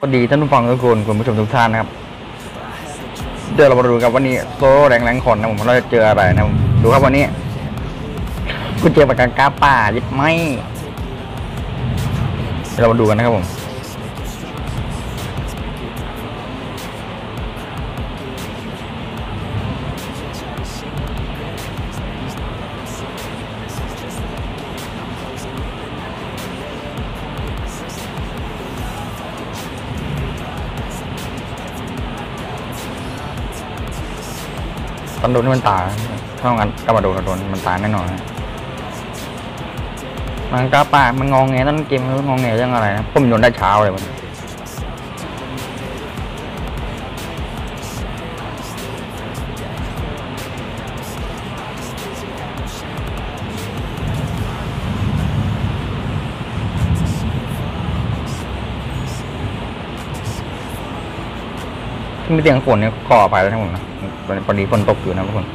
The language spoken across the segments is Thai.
สวัสดีท่านผู้ฟังทุกคนคุณผู้ชมทุกท่านนะครับเดี๋ยวเรามาดูกันวันนี้โซโล่แรงแรงคนนะผมเราจะเจออะไรนะดูครับวันนี้กูเจอปากกากาป่ายิบไหมเรามาดูกันนะครับผม ตอนโดนมันตายถ้างั้นก็มาโดนโดนมันตายแน่นอนมันกาป่ามันงองแงต้นเกมมันงองแงเรื่องอะไรนะผมโดนได้เช้าเลยมัน ที่มีเสียงฝนเนี่ยก่อไปแล้วนะผมนะพอดีฝนตกอยู่นะทุกคน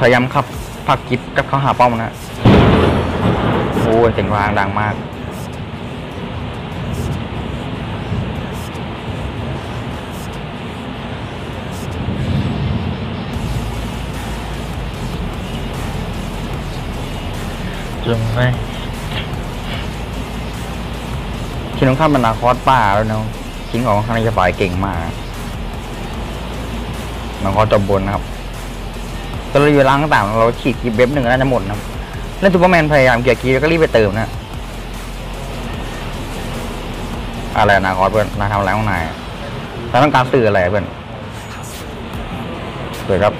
พยายามขับผักกิฟกับเขาหาป้อมนะโอ้ยเสียงรางดังมากจงไม่ชินงข้ามบรรดาคอสป่าแล้วเนาะชิงของข้างในจะฝ่ายเก่งมาก มันคอจบบนนะครับตอนเราอยู่ล้างต่างๆเราฉีดกีบเว็บหนึ่งแล้วจะหมดนะครับแล้วซูเปอร์แมนพยายามเกียร์กีแล้วก็รีบไปเติมนะอะไรนะคอสเพื่อนนาทำอะไรข้างในเราต้องการสื่ออะไรเพื่อนเปิดครับ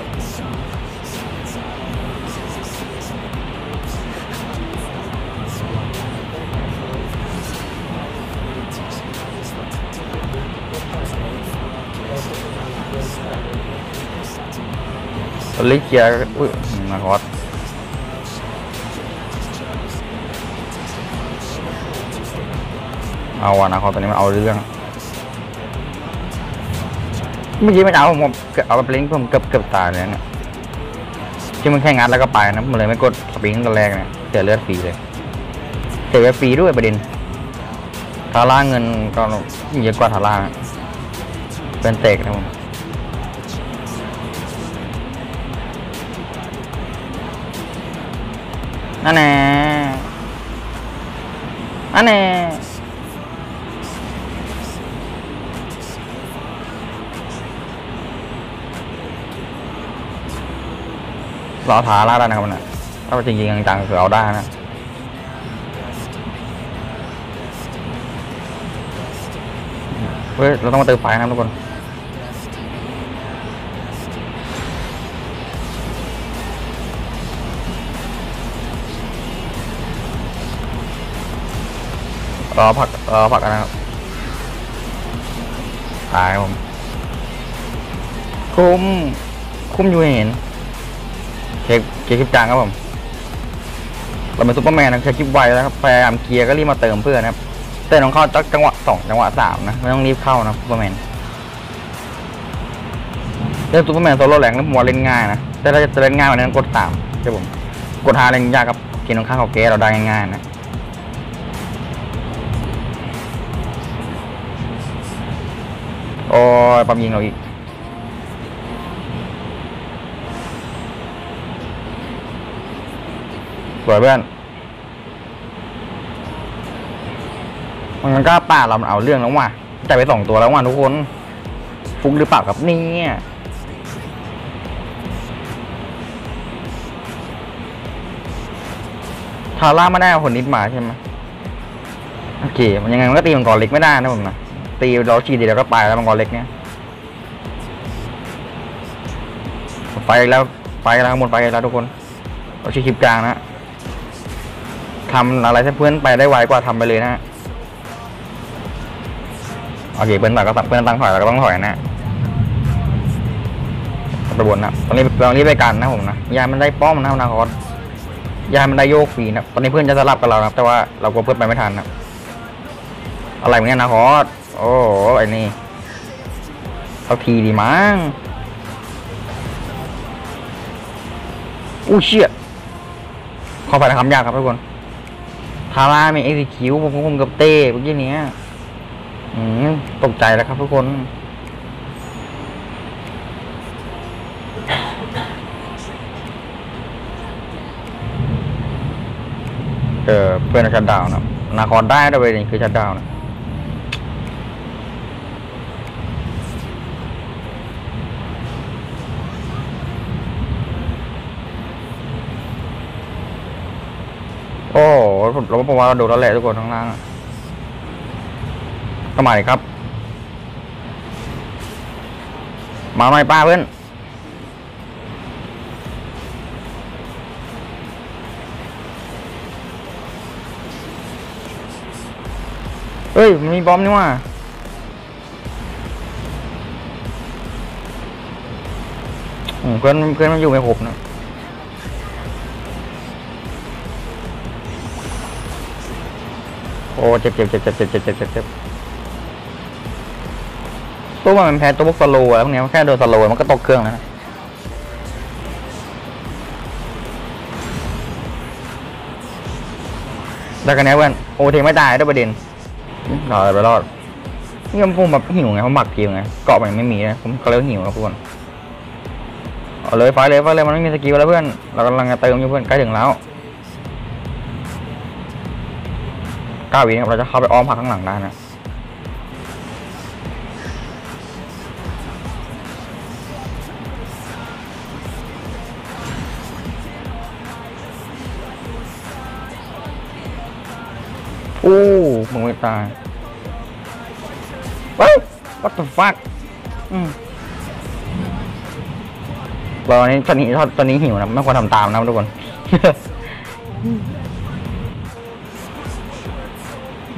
ตอนนี้เคลียร์อุ้ยนาคอสเอาวะนาคอสตอนนี้มันเอาเรื่องเมื่อกี้ไม่เอาผมเอาไปเล่นผมเกือบเกือบตายเลยเนี่ยที่มันแค่งัดแล้วก็ไปนะมันเลยไม่กดสปริงตอนแรกเนี่ยเสียเลือดฟรีเลยเสียเลือดฟรีด้วยประเด็นทาร่าเงินก็เยอะกว่าทาร่าเป็นเตกนะผม นั่นแน่นั่นแน่รอท้าล่าได้นะครับมันะถ้าจริงๆจังๆคือเอาได้นะเฮ้ยเราต้องมาเติมไฟนะครับทุกคน รอผักรอผักกันนะครับตายครับผม คุมคุมอยู่ให้เห็นเช็คเช็คคลิปจางครับผม เราเป็นซูเปอร์แมนนะเช็คคลิปไวแล้วครับพยายามเคลียร์ก็รีบมาเติมเพื่อนนะครับแต่ต้องเข้าจังหวะสองจังหวะสามนะ ไม่ต้องรีบเข้านะซูเปอร์แมนเล่นซูเปอร์แมนโซโล่แรงแล้วผมว่าเล่นง่ายนะ แต่ถ้าจะเล่นง่ายกว่านั้นกดสามใช่ผม กดหาเล่นยากครับกินตรงข้างของเกสเราได้ง่ายๆนะ อ้ยปั๊มยิงเราอีก สวยเพื่อน มันกล้าป่าเรามันเอาเรื่องแล้วว่ะจ่ายไปสองตัวแล้วว่ะทุกคน ฟุกหรือเปล่าครับเนี่ยทาร่าไม่ได้เอาคนนิดมาใช่ไหมโอเค มันยังไงมันก็ตีมังกรเล็กไม่ได้นะผมนะ ตีเราฉีดดีแล้วก็ไปแล้วมังกรเล็กเนี่ยไปแล้วไปแล้วหมดไปแล้วทุกคน เราชีคลิปกลางนะทำอะไรให้เพื่อนไปได้ไวกว่าทำไปเลยนะโอเคเพื่อนต่อยก็เพื่อนตั้งถอยเราก็ต้องถอยนะไปบนนะตอนนี้ตอนนี้ไปกันนะผมนะยามันได้ป้อมนะนาคอสยามันได้โยกฟรีนะตอนนี้เพื่อนจะสลับกับเรานะแต่ว่าเรากลัวเพื่อนไปไม่ทันนะอะไรเหมือนกันนะคอส โอ้โหไอ้นี่เอาทีดีมั้งอู้เชี่ยขอไปนะคำยากครับทุกคนทาร่ามีเอ็กซิคิวผมผมกับเต้เมื่อกี้เนี้ยอืมตกใจแล้วครับทุกคนเออเพื่อนชัดดาวน์นะนาคอนได้ด้วยนี่คือชัดดาวน์นะโอ้ ผมเราผมว่าเราดูแล้วแหละทุกคนข้างล่างอะก็มาเลยครับ มาหน่อยป้าเพื่อนเฮ้ย มันมีบอมนี่ว่าอืมเพื่อนเพื่อนมันอยู่ไม่ครบนะ อ้เจ็บเจ็บเจ็บเจ็บเจ็บเจ็บเจ็บเจ็บตัวมันแพ้ตัวพวกสโลว์อะไรพวกเนี้ยมันแค่โดนสโลว์มันก็ตกเครื่องแล้วด้กันเนี้ยเพื่อนโอเทไม่ตายด้วยประเด็นรอดไปรอดนี่ผมแบบหิวไงผมหมักเกมไงเกาะมันไม่มีนะผมก็เลยหิวครับทุกคนเอาเลยไฟเลยไฟเลยมันไม่มีสกิลแล้วเพื่อนเรากำลังจะเติมอยู่เพื่อนใกล้ถึงแล้ว ก้าวิครับเราจะเข้าไปอ้อมผักข้างหลังได้นะโอ้มึงไม่ตายเฮ้ย what the fuck อืมตอนนี้ตอนนี้ตอนนี้หิวนะ ไม่ควรทำตามนะทุกคน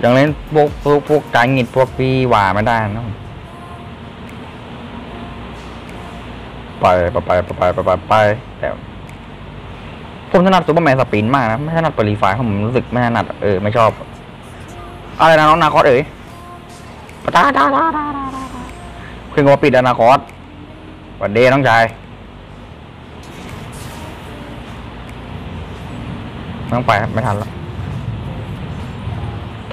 อย่างนั้นพวกพวกพวกกายหงิดพวกปีหว่าไม่ได้นะไปไปไปไปไปไปแต่ผมถนัดซูเปอร์แมนสปินมากนะ ไม่ถนัดปรีไฟผมรู้สึกไม่ถนัดเออไม่ชอบ อะไรนะน้องนาคอสเอ๋ยตาตาตาตาคุณก็ปิดอนาคอสวันเดย์น้องชายต้องไปไม่ทันแล้ว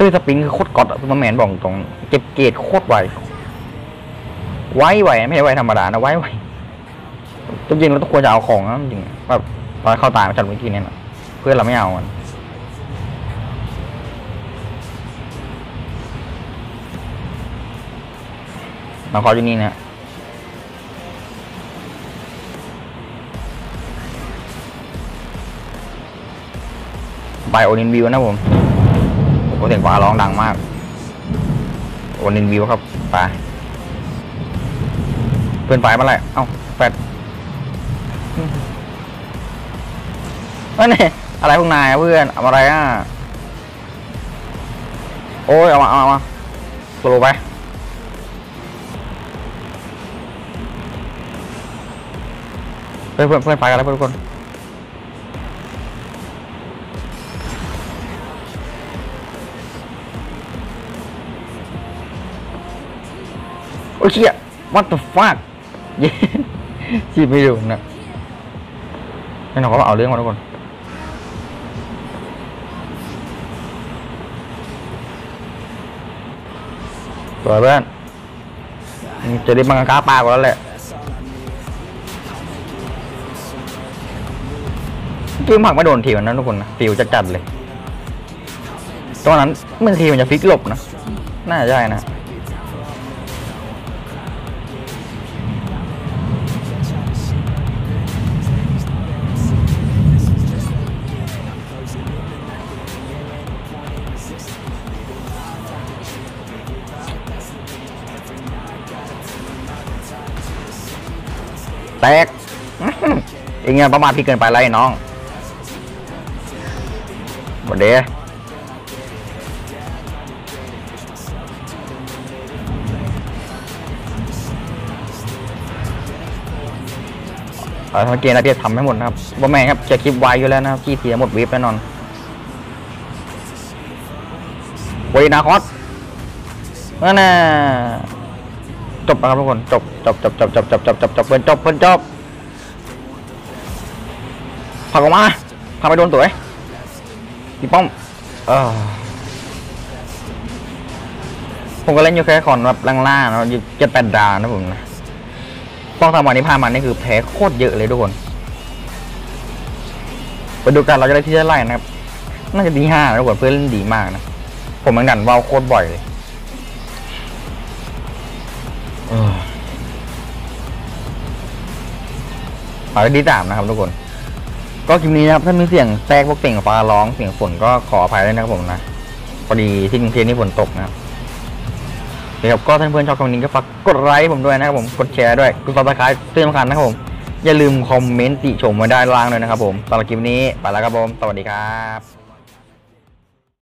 ถ้าสปริงคือโคตรกอตอะซูเปอร์แมนบอกตรงเก็บเกรดโคตรไวไวไวไม่ใช่ไวธรรมดานะไวไวจริงๆเราต้องควรจะเอาของนะจริงแบบตอนเข้าตายมาจัดเมื่อกี้เนี่ยนะเพื่อนเราไม่เอามันมาขออยู่นี่นี่ยไปโอนินวิวนะผม เสียงฟ้าร้องดังมากโอนินวิวครับไปเพื่อนไปมาเลยเอ้าแฟดนั่นนี่อะไรพวกนายเพื่อนเอาอะไรอะโอ้ยเอามาเอามาเอามาโซโลไปเพื่อนเพื่อนเพื่อนไปกันแล้วเพื่อนทุกคน อ้ยเชี่ย what the fuck เย้ชีพไม่ดูนะไม่หนอกก็เอาเรื่องมาทุกคนสวยเพื่อนจะได้บังกล้าปลากว่าแล้วแหละเมื่อกี้หมักไม่โดนทีมันนะทุกคนนะฟิวจะจัดเลย ตอนนั้นเมื่อทีมันจะฟิกหลบนะ น่าจะใช่นะ แตกเองเงี้ยประมาทพี่เกินไปไอ้น้องหมดเดเออเมื่อกี้นะพี่ทำให้หมดนะครับว่าแม่ครับจะคลิปไวอยู่แล้วนะครับพี่เสียหมดวิปแน่นอนวยนาคอสนั่นน่ะ จบนะครับทุกคนจบจบจบจบจบจบจบจบจบเพื่อนจบเพื่อนจบผักออกมาผักไปโดนตัวไอ้พี่ป้อมเออผมก็เล่นอยู่แค่คอนแบบล่างๆนะเจ็ดแปดดาวนะผมนะต้องทำวันนี้พามันนี่คือแพ้โคตรเยอะเลยทุกคนไปดูกันเราจะได้ที่เท่าไหร่นะครับ น่าจะดีห้านะทุกคนเพื่อนเล่นดีมากนะ ผมมันดันว่าโคตรบ่อยเลย เออเอาไปที่สามนะครับทุกคน ก็คลิปนี้นะครับถ้ามีเสียงแทรกพวกเสียงฟ้าร้องเสียงฝนก็ขออภัยด้วยนะครับผมนะพอดีที่กรุงเทพนี่ฝนตกนะครับเครับก็ท่านเพื่อนชอบคลิปนี้ก็ฝากกดไลค์ผมด้วยนะครับผมกดแชร์ด้วยกด subscribe เตือนสำคัญนะครับผม อย่าลืม comment ติชมไว้ด้านล่างเลยนะครับผมสำหรับคลิปนี้ไปแล้วครับผม สวัสดีครับ